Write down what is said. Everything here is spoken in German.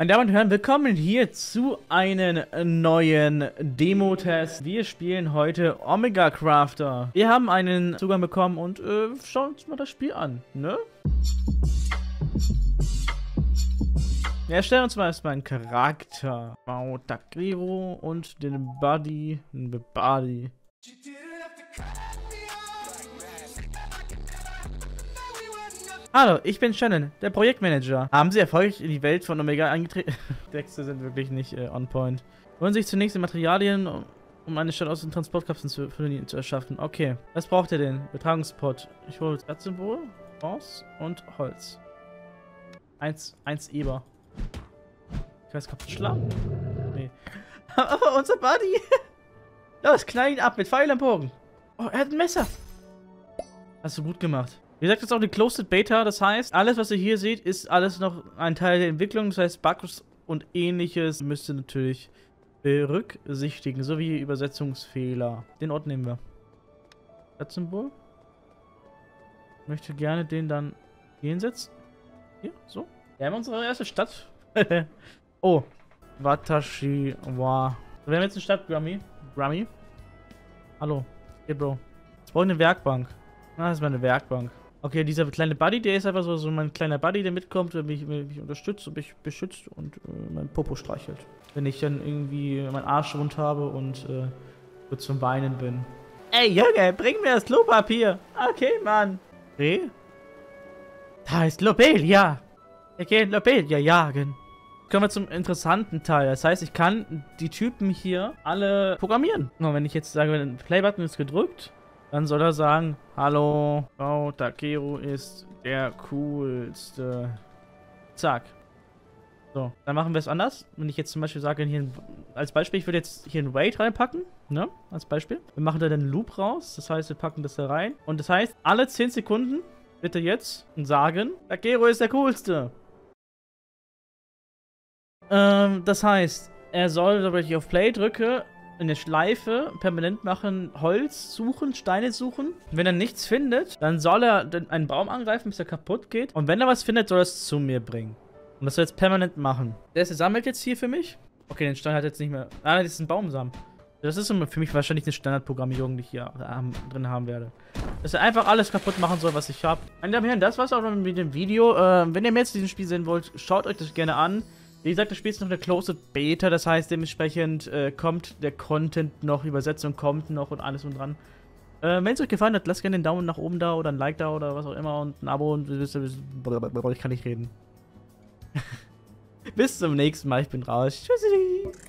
Meine Damen und Herren, willkommen hier zu einem neuen Demo-Test. Wir spielen heute Omega Crafter. Wir haben einen Zugang bekommen und äh, schauen uns mal das Spiel an, ne? Wir erstellen uns mal erstmal einen Charakter. Mautakiro und den Buddy. Den Buddy. Hallo, ich bin Shannon, der Projektmanager. Haben Sie erfolgreich in die Welt von Omega eingetreten? Texte sind wirklich nicht äh, on point. Wollen sich zunächst die Materialien, um eine Stadt aus den Transportkapseln zu, zu erschaffen. Okay, was braucht ihr denn? Betragungspot. Ich hole das Blattsymbol raus und Holz. Eins, eins Eber. Ich weiß, kaputt schlagen? Nee. oh, unser Buddy! Los, knall ihn ab mit Pfeil am Bogen. Oh, er hat ein Messer. Hast du gut gemacht. Wie gesagt, das ist auch eine Closed Beta, das heißt, alles, was ihr hier seht, ist alles noch ein Teil der Entwicklung. Das heißt, Bugs und ähnliches müsst ihr natürlich berücksichtigen, sowie Übersetzungsfehler. Den Ort nehmen wir. Das Symbol. Ich möchte gerne den dann hinsetzen. Hier, so. Wir haben unsere erste Stadt. oh. Watashi wa. Wir haben jetzt eine Stadt, Grammy. Grammy. Hallo. Hey, Bro. Jetzt brauche ich eine Werkbank. Ah, das ist meine Werkbank. Okay, dieser kleine Buddy, der ist einfach so, so mein kleiner Buddy, der mitkommt, der mich, mich unterstützt und mich beschützt und äh, mein Popo streichelt. Wenn ich dann irgendwie meinen Arsch wund habe und äh, zum Weinen bin. Ey, Junge, bring mir das Klopapier. Okay, Mann. Reh? Da ist Lobelia. Wir gehen Lobelia jagen. Kommen wir zum interessanten Teil. Das heißt, ich kann die Typen hier alle programmieren. Und wenn ich jetzt sage, der Playbutton ist gedrückt, dann soll er sagen, hallo, Frau Takeru ist der coolste. Zack. So, dann machen wir es anders. Wenn ich jetzt zum Beispiel sage, hier als Beispiel, ich würde jetzt hier ein Wait reinpacken, ne, als Beispiel. Wir machen da den Loop raus, das heißt, wir packen das da rein. Und das heißt, alle 10 Sekunden bitte jetzt sagen, Takeru ist der coolste. Ähm, das heißt, er soll, wenn ich auf Play drücke, in der Schleife permanent machen, Holz suchen, Steine suchen. Wenn er nichts findet, dann soll er einen Baum angreifen, bis er kaputt geht. Und wenn er was findet, soll er es zu mir bringen. Und das soll er jetzt permanent machen. Der ist, sammelt jetzt hier für mich. Okay, den Stein hat jetzt nicht mehr. Ah, das ist ein Baumsamen. Das ist für mich wahrscheinlich eine Standardprogrammierung, die ich hier drin haben werde. Dass er einfach alles kaputt machen soll, was ich habe. Meine Damen und Herren, das war's auch mit dem Video. Äh, wenn ihr mehr zu diesem Spiel sehen wollt, schaut euch das gerne an. Wie gesagt, das Spiel ist noch eine Closed Beta, das heißt dementsprechend äh, kommt der Content noch, Übersetzung kommt noch und alles und dran. Äh, Wenn es euch gefallen hat, lasst gerne den Daumen nach oben da oder ein Like da oder was auch immer und ein Abo und ich kann nicht reden. Bis zum nächsten Mal, ich bin raus. Tschüssi.